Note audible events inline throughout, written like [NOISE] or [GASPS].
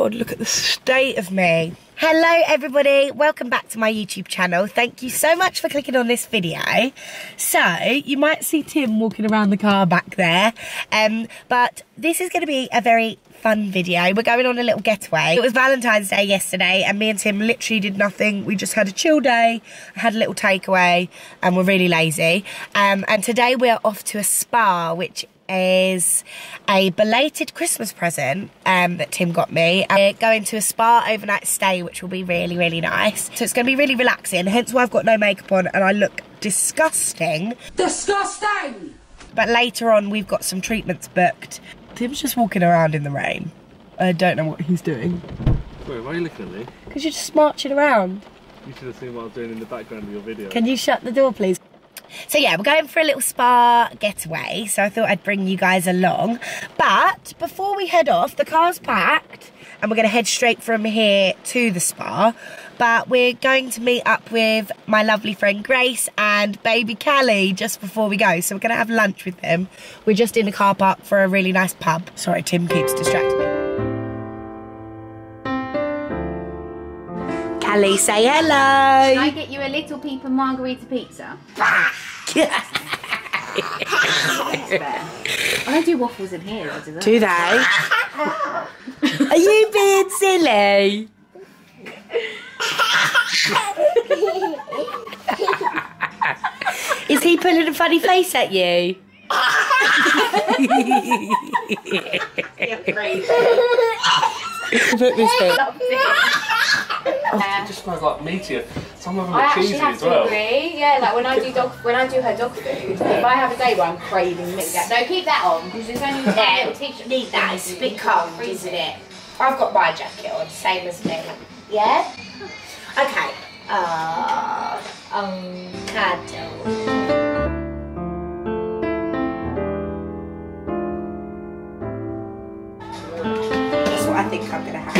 God, look at the state of me. Hello everybody, welcome back to my YouTube channel. Thank you so much for clicking on this video. So, you might see Tim walking around the car back there, um, but this is going to be a very fun video. We're going on a little getaway. It was Valentine's Day yesterday and me and Tim literally did nothing. We just had a chill day, had a little takeaway and we're really lazy. Um, and today we're off to a spa, which is a belated Christmas present um, that Tim got me. We're going to a spa overnight stay, which will be really, really nice. So it's going to be really relaxing, hence why I've got no makeup on and I look disgusting. Disgusting! But later on, we've got some treatments booked. Tim's just walking around in the rain. I don't know what he's doing. Wait, why are you looking at me? Because you're just marching around. You should have seen what I was doing in the background of your video. Can you shut the door, please? So yeah, we're going for a little spa getaway. So I thought I'd bring you guys along. But before we head off, the car's packed and we're going to head straight from here to the spa. But we're going to meet up with my lovely friend Grace and baby Callie just before we go. So we're going to have lunch with them. We're just in the car park for a really nice pub. Sorry, Tim keeps distracting me. Callie, say hello. Can I get you a little peep and margarita pizza? [LAUGHS] I don't do waffles in here, though, do they? Do [LAUGHS] they? Are you being silly? Is he pulling a funny face at you? [LAUGHS] Put this here. It just smells like meatier. Some of them I are actually cheesy have as to well. agree. Yeah, like when I do dog, when I do her dog food, if I have a day where I'm craving meat, no, keep that on because there's only [LAUGHS] Yeah, t-shirt. need that. It's a bit cold, isn't it? I've got my jacket on, same as me. Yeah? Okay. Uh, um, cuddle. That's what I think I'm gonna have.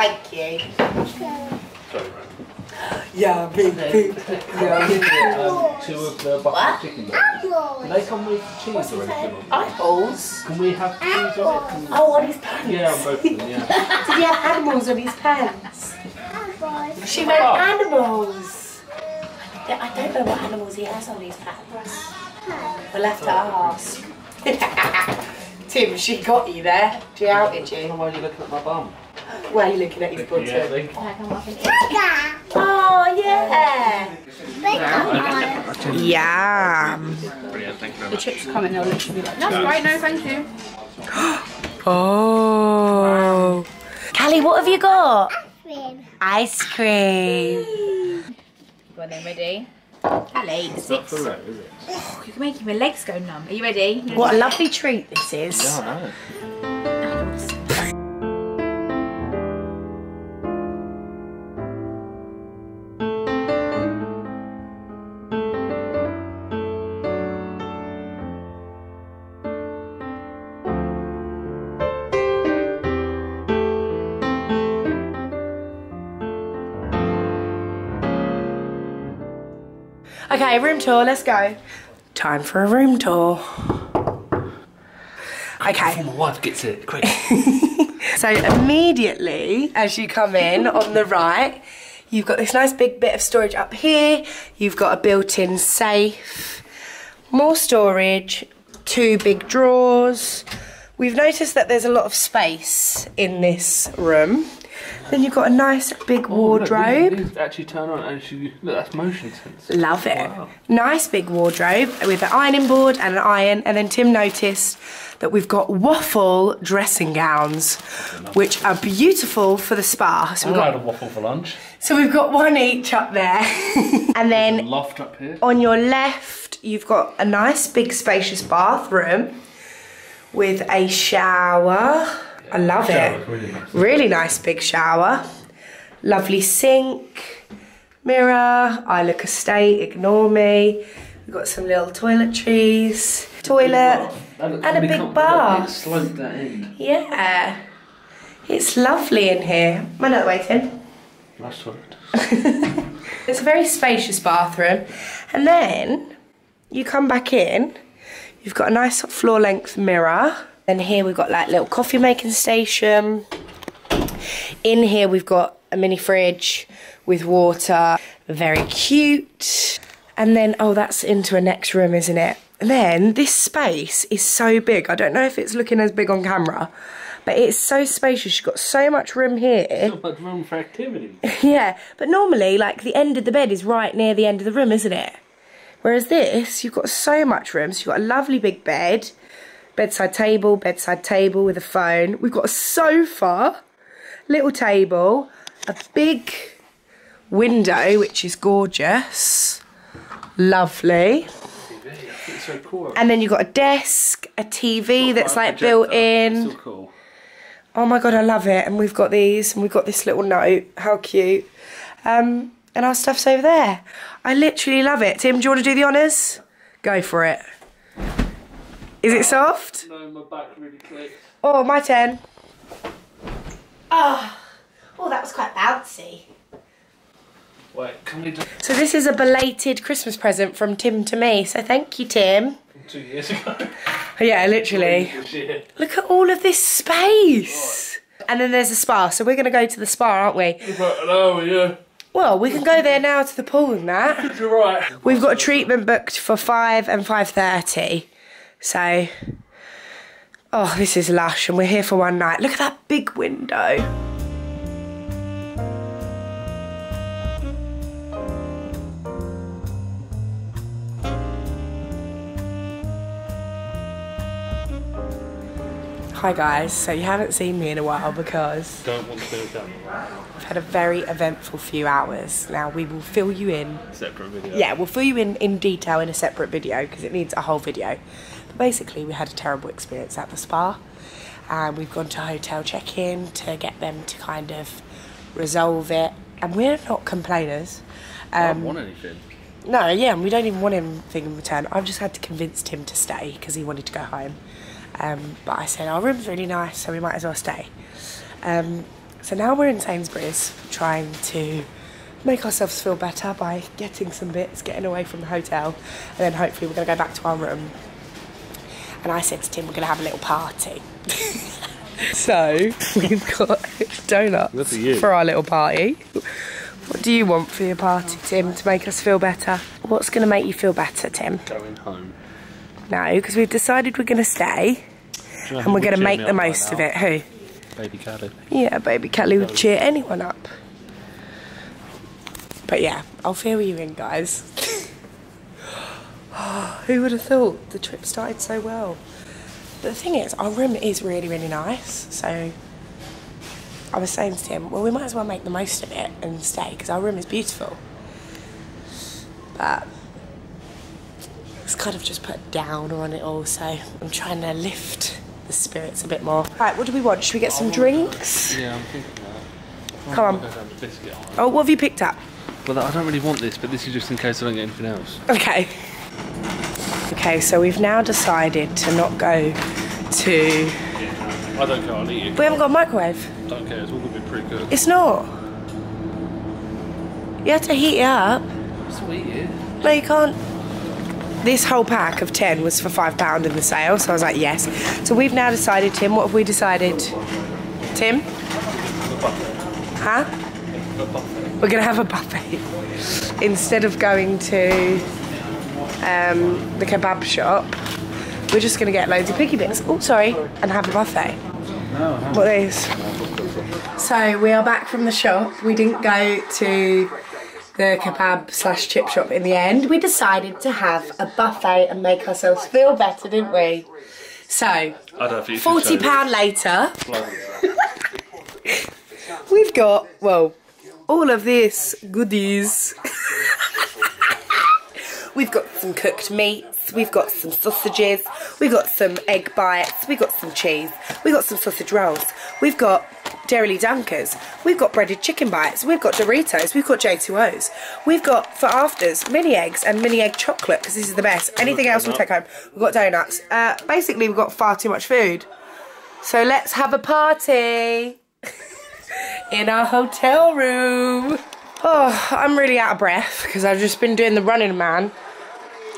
thank you. Sorry, man. Yeah, big, big. Um, two of the bucket chicken nuggets. Do they come with cheese or anything on them? Eyeballs. Can we have cheese on it? Can- Oh, on his pants. Yeah, on both of them, yeah. [LAUGHS] Did he have animals on his pants? She meant animals. I don't know what animals he has on his pants. We'll have to ask. [LAUGHS] Tim, she got you there. She outed you. Why are you looking at my bum? Why are you looking at his bottom? Yeah, they- Oh, yeah. Yum. Brilliant, thank you very The chips come and they'll literally be like, that's great, no, thank you. [GASPS] Oh. Callie, what have you got? Ice cream. Go on then, ready? Ali, six. Correct, it? Oh, you're making my legs go numb. Are you ready? What a lovely treat this is. Yeah, Okay, room tour, let's go. Time for a room tour. Okay. My wife gets it, quick. [LAUGHS] So immediately as you come in on the right, you've got this nice big bit of storage up here. You've got a built-in safe, more storage, two big drawers. We've noticed that there's a lot of space in this room. Then you've got a nice big wardrobe. Oh, Look, these, these actually turn on and actually, look, that's motion sense. Love it. Wow. Nice big wardrobe with an ironing board and an iron. And then Tim noticed that we've got waffle dressing gowns, which are beautiful for the spa. So we've had got, a waffle for lunch. so we've got one each up there. [LAUGHS] and then Loft up here. on your left, you've got a nice big spacious bathroom with a shower. I love Shower's it. really nice. Really nice big shower. Lovely sink, mirror, I look estate, ignore me. We've got some little toiletries, toilet, and a big bath. Slope that end. Yeah. It's lovely in here. Am I not waiting? Nice toilet. [LAUGHS] It's a very spacious bathroom. And then you come back in, you've got a nice floor length mirror. And here we've got like little coffee making station. In here we've got a mini fridge with water. Very cute. And then, oh, that's into a next room, isn't it? And then this space is so big. I don't know if it's looking as big on camera, but it's so spacious. You've got so much room here. Not much room for activity. [LAUGHS] Yeah, but normally, like, the end of the bed is right near the end of the room, isn't it? Whereas this, you've got so much room. So you've got a lovely big bed, bedside table, bedside table with a phone. We've got a sofa, little table, a big window, which is gorgeous. Lovely. So cool. And then you've got a desk, a TV that's like Projector. built in. Cool. Oh my god, I love it. And we've got these, and we've got this little note. How cute. Um, and our stuff's over there. I literally love it. Tim, do you want to do the honours? Go for it. Is it soft? No, my back really clicks. Oh, my turn. Oh, oh, that was quite bouncy. Wait, can we So this is a belated Christmas present from Tim to me. So thank you, Tim. two years ago? [LAUGHS] Yeah, literally. Look at all of this space. And then there's a spa. So we're going to go to the spa, aren't we? But no, yeah. Well, we can go there now to the pool and that. You're right. We've got a treatment booked for 5 and 5.30. So, oh, this is lush and we're here for one night. Look at that big window. Hi guys, so you haven't seen me in a while because Don't want to do I've had a very eventful few hours. Now we will fill you in separate video. yeah, we'll fill you in in detail in a separate video because it needs a whole video. Basically, we had a terrible experience at the spa, and we've gone to hotel check-in to get them to kind of resolve it. And we're not complainers. I Um, don't want anything. no, yeah, and we don't even want anything in return. I've just had to convince Tim to stay because he wanted to go home. Um, but I said our room's really nice, so we might as well stay. Um, so now we're in Sainsbury's trying to make ourselves feel better by getting some bits, getting away from the hotel, and then hopefully we're going to go back to our room. And I said to Tim, we're going to have a little party. [LAUGHS] so we've got donuts Look for our little party. What do you want for your party, Tim, to make us feel better? What's going to make you feel better, Tim? Going home. No, because we've decided we're going to stay and we're going to make the most of it. Who? Baby Callie. Yeah, baby Kelly would cheer anyone up. But yeah, I'll fill you in, guys. [LAUGHS] [GASPS] Who would have thought the trip started so well? But the thing is, our room is really, really nice. So I was saying to him, well, we might as well make the most of it and stay because our room is beautiful. But it's kind of just put a downer on it all, so I'm trying to lift the spirits a bit more. Right, what do we want? Should we get some drinks? Yeah, I'm thinking that. Come on. Go down the biscuit aisle. Oh, what have you picked up? Well, I don't really want this, but this is just in case I don't get anything else. Okay. Okay, so we've now decided to not go to. I don't care, I'll eat it. We haven't got a microwave. Don't care, it's all gonna be pretty good. It's not. You have to heat it up. Still eat it. No, you can't. This whole pack of 10 was for £5 in the sale, so I was like, yes. So we've now decided, Tim, what have we decided? Tim? Huh? We're going to have a buffet. [LAUGHS] Instead of going to um, the kebab shop, we're just going to get loads of piggy bits. Oh, sorry, and have a buffet. What is? So we are back from the shop. We didn't go to the kebab slash chip shop in the end. We decided to have a buffet and make ourselves feel better, didn't we? So, I don't think you forty pound later, [LAUGHS] we've got well, all of this goodies. We've got some cooked meats. We've got some sausages. we've got some egg bites. we've got some cheese. we've got some sausage rolls. We've got Dairy Dunkers. We've got breaded chicken bites. We've got Doritos. We've got J2Os. We've got for afters mini eggs and mini egg chocolate because this is the best. Anything else we'll take home. We've got donuts. Uh, basically, we've got far too much food. So let's have a party in our hotel room. Oh, I'm really out of breath because I've just been doing the running man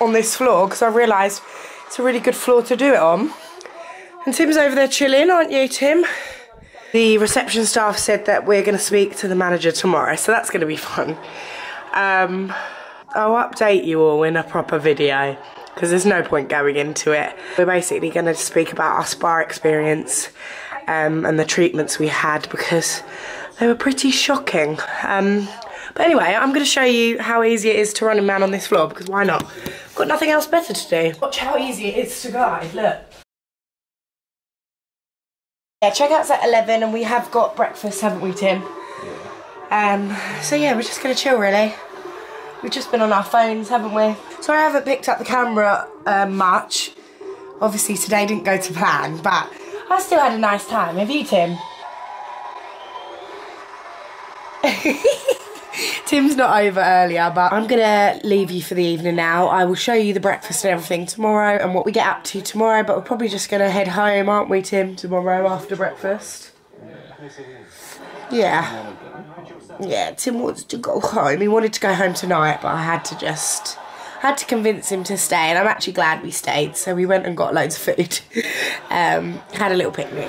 on this floor because I realised it's a really good floor to do it on. And Tim's over there chilling, aren't you, Tim? The reception staff said that we're going to speak to the manager tomorrow, so that's going to be fun. Um, I'll update you all in a proper video because there's no point going into it. We're basically going to speak about our spa experience um, and the treatments we had because they were pretty shocking. Um, but anyway, I'm going to show you how easy it is to run a man on this floor because why not? Got nothing else better to do. Watch how easy it is to guide, look. Yeah, checkout's at 11 and we have got breakfast, haven't we, Tim? Yeah. Um, so yeah, we're just going to chill, really. We've just been on our phones, haven't we? Sorry I haven't picked up the camera uh, much. Obviously today didn't go to plan, but I still had a nice time. Have you, Tim? [LAUGHS] Tim's not over earlier, but I'm gonna leave you for the evening now. I will show you the breakfast and everything tomorrow and what we get up to tomorrow, but we're probably just gonna head home, aren't we, Tim, tomorrow after breakfast? Yeah. Yeah, Tim wants to go home. He wanted to go home tonight, but I had to just had to convince him to stay, and I'm actually glad we stayed. So we went and got loads of food, [LAUGHS] um, had a little picnic.